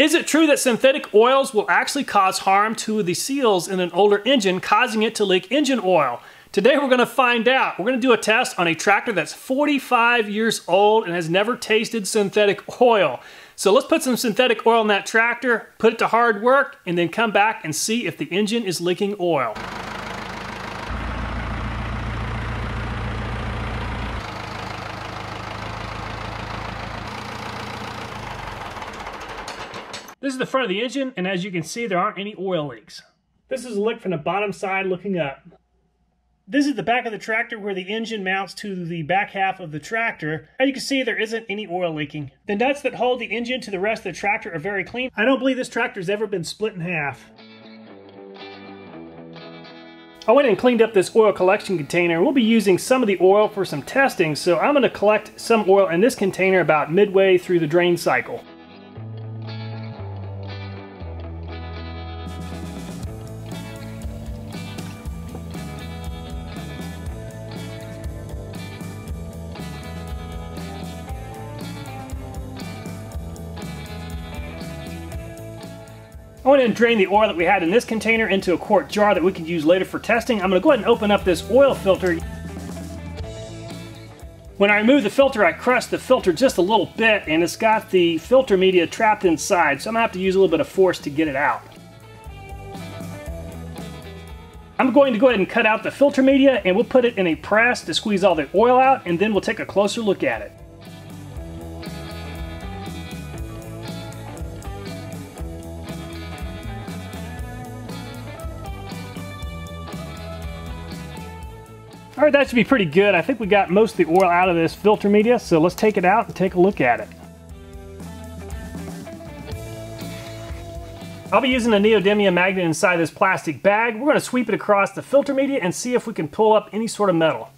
Is it true that synthetic oils will actually cause harm to the seals in an older engine, causing it to leak engine oil? Today we're going to find out. We're going to do a test on a tractor that's 45 years old and has never tasted synthetic oil. So let's put some synthetic oil in that tractor, put it to hard work, and then come back and see if the engine is leaking oil. This is the front of the engine, and as you can see, there aren't any oil leaks. This is a look from the bottom side looking up. This is the back of the tractor where the engine mounts to the back half of the tractor. As you can see, there isn't any oil leaking. The nuts that hold the engine to the rest of the tractor are very clean. I don't believe this tractor's ever been split in half. I went and cleaned up this oil collection container. We'll be using some of the oil for some testing, so I'm going to collect some oil in this container about midway through the drain cycle. I went and drained the oil that we had in this container into a quart jar that we could use later for testing. I'm going to go ahead and open up this oil filter. When I removed the filter, I crushed the filter just a little bit and it's got the filter media trapped inside, so I'm going to have to use a little bit of force to get it out. I'm going to go ahead and cut out the filter media and we'll put it in a press to squeeze all the oil out and then we'll take a closer look at it. That should be pretty good. I think we got most of the oil out of this filter media, so let's take it out and take a look at it. I'll be using a neodymium magnet inside this plastic bag. We're going to sweep it across the filter media and see if we can pull up any sort of metal.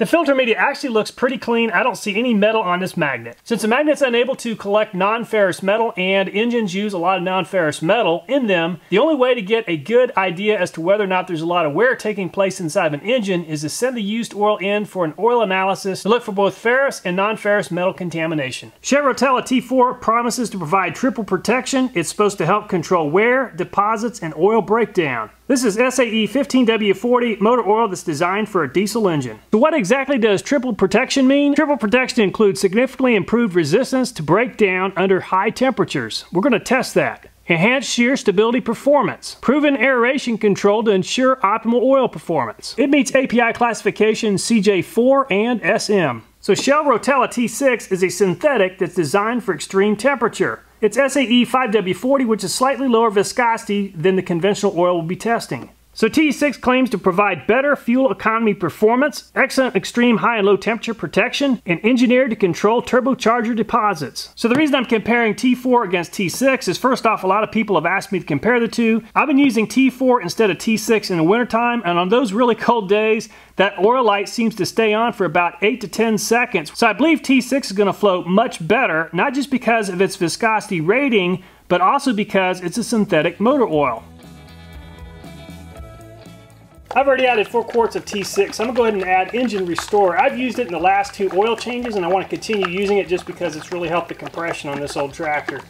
The filter media actually looks pretty clean. I don't see any metal on this magnet. Since the magnet's unable to collect non-ferrous metal and engines use a lot of non-ferrous metal in them, the only way to get a good idea as to whether or not there's a lot of wear taking place inside of an engine is to send the used oil in for an oil analysis to look for both ferrous and non-ferrous metal contamination. Shell Rotella T4 promises to provide triple protection. It's supposed to help control wear, deposits, and oil breakdown. This is SAE 15W40 motor oil that's designed for a diesel engine. So what exactly does triple protection mean? Triple protection includes significantly improved resistance to breakdown under high temperatures. We're going to test that. Enhanced shear stability performance. Proven aeration control to ensure optimal oil performance. It meets API classification CJ4 and SM. So Shell Rotella T6 is a synthetic that's designed for extreme temperature. It's SAE 5W40, which is slightly lower viscosity than the conventional oil we'll be testing. So T6 claims to provide better fuel economy performance, excellent extreme high and low temperature protection, and engineered to control turbocharger deposits. So the reason I'm comparing T4 against T6 is first off, a lot of people have asked me to compare the two. I've been using T4 instead of T6 in the wintertime, and on those really cold days, that oil light seems to stay on for about 8 to 10 seconds. So I believe T6 is going to flow much better, not just because of its viscosity rating, but also because it's a synthetic motor oil. I've already added four quarts of T6. I'm gonna go ahead and add Engine Restore. I've used it in the last two oil changes and I wanna continue using it just because it's really helped the compression on this old tractor.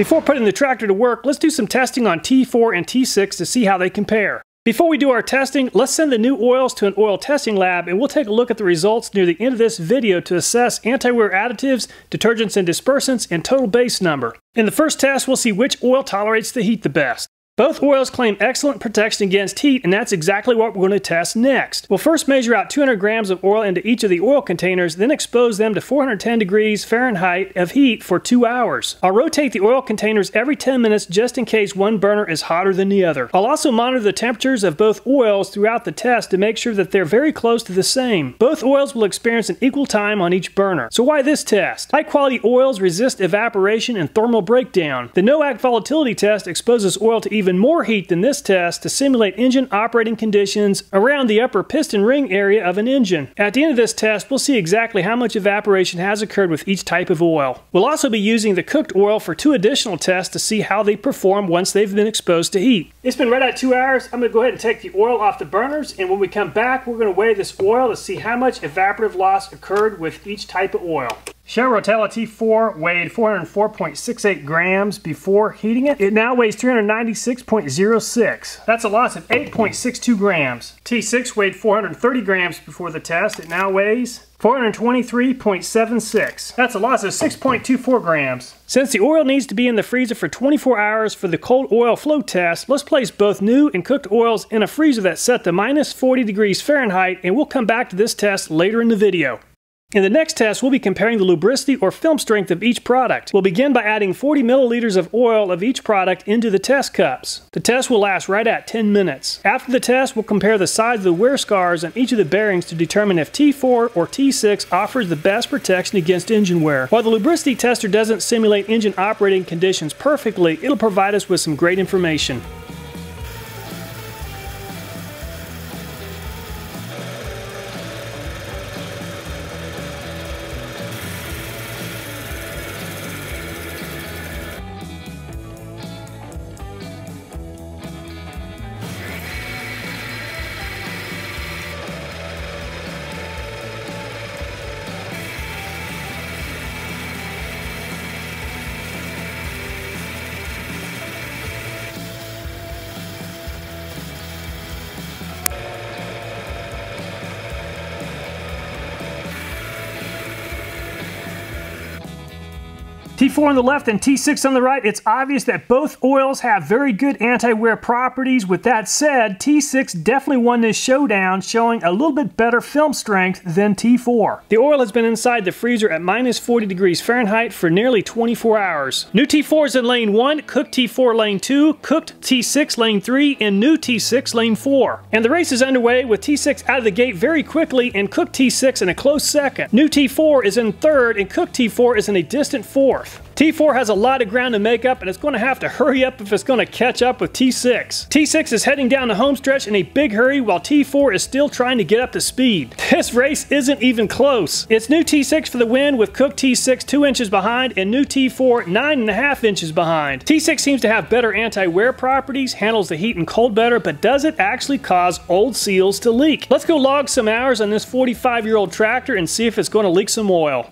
Before putting the tractor to work, let's do some testing on T4 and T6 to see how they compare. Before we do our testing, let's send the new oils to an oil testing lab and we'll take a look at the results near the end of this video to assess anti-wear additives, detergents and dispersants, and total base number. In the first test, we'll see which oil tolerates the heat the best. Both oils claim excellent protection against heat, and that's exactly what we're going to test next. We'll first measure out 200 grams of oil into each of the oil containers, then expose them to 410 degrees Fahrenheit of heat for two hours. I'll rotate the oil containers every 10 minutes just in case one burner is hotter than the other. I'll also monitor the temperatures of both oils throughout the test to make sure that they're very close to the same. Both oils will experience an equal time on each burner. So why this test? High quality oils resist evaporation and thermal breakdown. The NOACK volatility test exposes oil to even even more heat than this test to simulate engine operating conditions around the upper piston ring area of an engine. At the end of this test, we'll see exactly how much evaporation has occurred with each type of oil. We'll also be using the cooked oil for two additional tests to see how they perform once they've been exposed to heat. It's been right at two hours. I'm going to go ahead and take the oil off the burners, and when we come back, we're going to weigh this oil to see how much evaporative loss occurred with each type of oil. Shell Rotella T4 weighed 404.68 grams before heating it. It now weighs 396.06. That's a loss of 8.62 grams. T6 weighed 430 grams before the test. It now weighs 423.76. That's a loss of 6.24 grams. Since the oil needs to be in the freezer for 24 hours for the cold oil flow test, let's place both new and cooked oils in a freezer that's set to minus 40 degrees Fahrenheit and we'll come back to this test later in the video. In the next test, we'll be comparing the lubricity or film strength of each product. We'll begin by adding 40 milliliters of oil of each product into the test cups. The test will last right at 10 minutes. After the test, we'll compare the size of the wear scars on each of the bearings to determine if T4 or T6 offers the best protection against engine wear. While the lubricity tester doesn't simulate engine operating conditions perfectly, it'll provide us with some great information. T4 on the left and T6 on the right, it's obvious that both oils have very good anti-wear properties. With that said, T6 definitely won this showdown, showing a little bit better film strength than T4. The oil has been inside the freezer at minus 40 degrees Fahrenheit for nearly 24 hours. New T4 is in lane 1, cooked T4 lane 2, cooked T6 lane 3, and new T6 lane 4. And the race is underway with T6 out of the gate very quickly and cooked T6 in a close second. New T4 is in third and cooked T4 is in a distant fourth. T4 has a lot of ground to make up and it's going to have to hurry up if it's going to catch up with T6. T6 is heading down the home stretch in a big hurry while T4 is still trying to get up to speed. This race isn't even close. It's new T6 for the win with Cook T6 2 inches behind and new T4 9.5 inches behind. T6 seems to have better anti-wear properties, handles the heat and cold better, but does it actually cause old seals to leak? Let's go log some hours on this 45 year old tractor and see if it's going to leak some oil.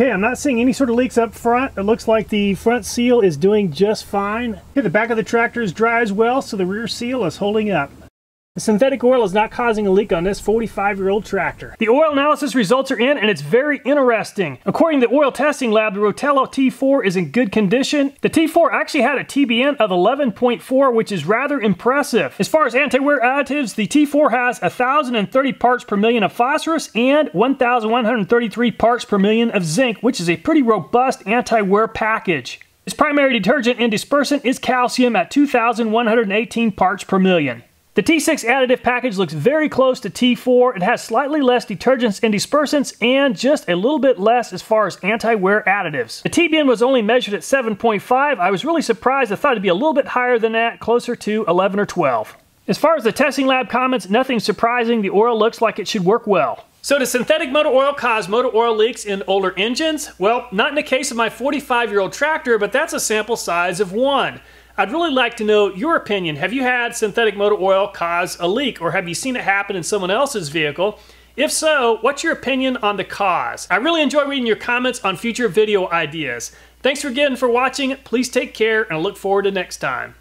Okay, I'm not seeing any sort of leaks up front. It looks like the front seal is doing just fine. Okay, the back of the tractor is dry as well, so the rear seal is holding up. The synthetic oil is not causing a leak on this 45-year-old tractor. The oil analysis results are in and it's very interesting. According to the oil testing lab, the Rotella T4 is in good condition. The T4 actually had a TBN of 11.4, which is rather impressive. As far as anti-wear additives, the T4 has 1,030 parts per million of phosphorus and 1,133 parts per million of zinc, which is a pretty robust anti-wear package. Its primary detergent and dispersant is calcium at 2,118 parts per million. The T6 additive package looks very close to T4. It has slightly less detergents and dispersants and just a little bit less as far as anti-wear additives. The TBN was only measured at 7.5. I was really surprised. I thought it'd be a little bit higher than that, closer to 11 or 12. As far as the testing lab comments, nothing surprising. The oil looks like it should work well. So does synthetic motor oil cause motor oil leaks in older engines? Well, not in the case of my 45-year-old tractor, but that's a sample size of one. I'd really like to know your opinion. Have you had synthetic motor oil cause a leak or have you seen it happen in someone else's vehicle? If so, what's your opinion on the cause? I really enjoy reading your comments on future video ideas. Thanks for again for watching. Please take care and I look forward to next time.